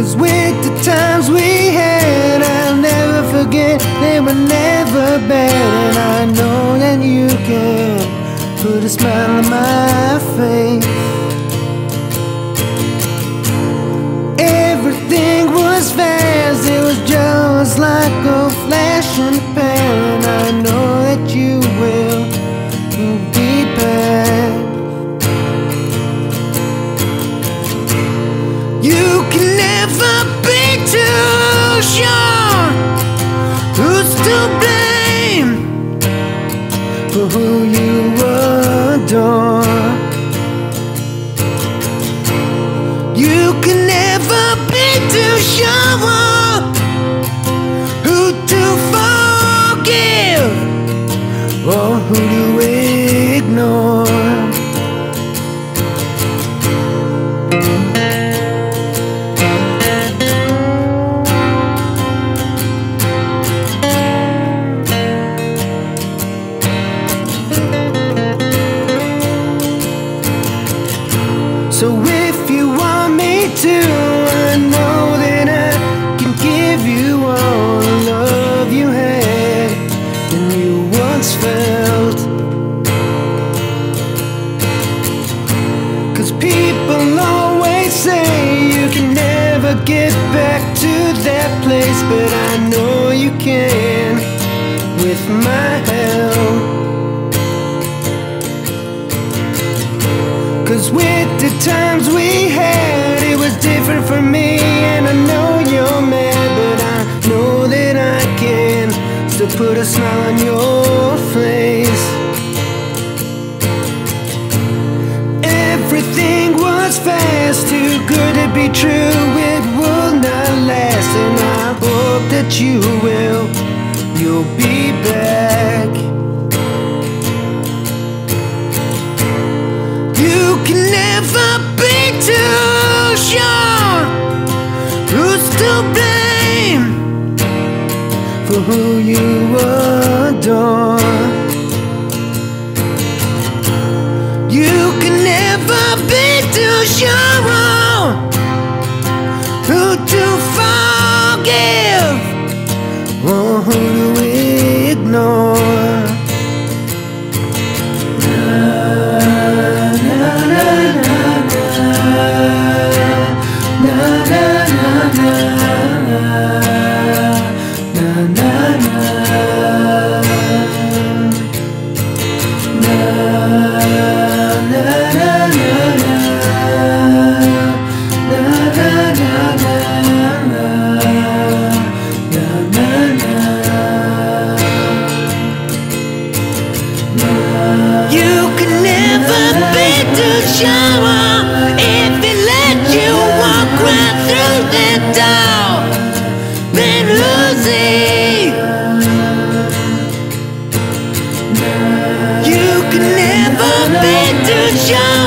Cause with the times we had, I'll never forget, they were never bad. And I know that you can put a smile on my face. To blame for who you adore. You can never be too sure get back to that place, but I know you can with my help. Cause with the times we had, it was different for me. And I know you're mad, but I know that I can still put a smile on your face. Everything was fast, too good to be true. That you will. You'll be back. You can never be too sure who's to blame for who you adore. good.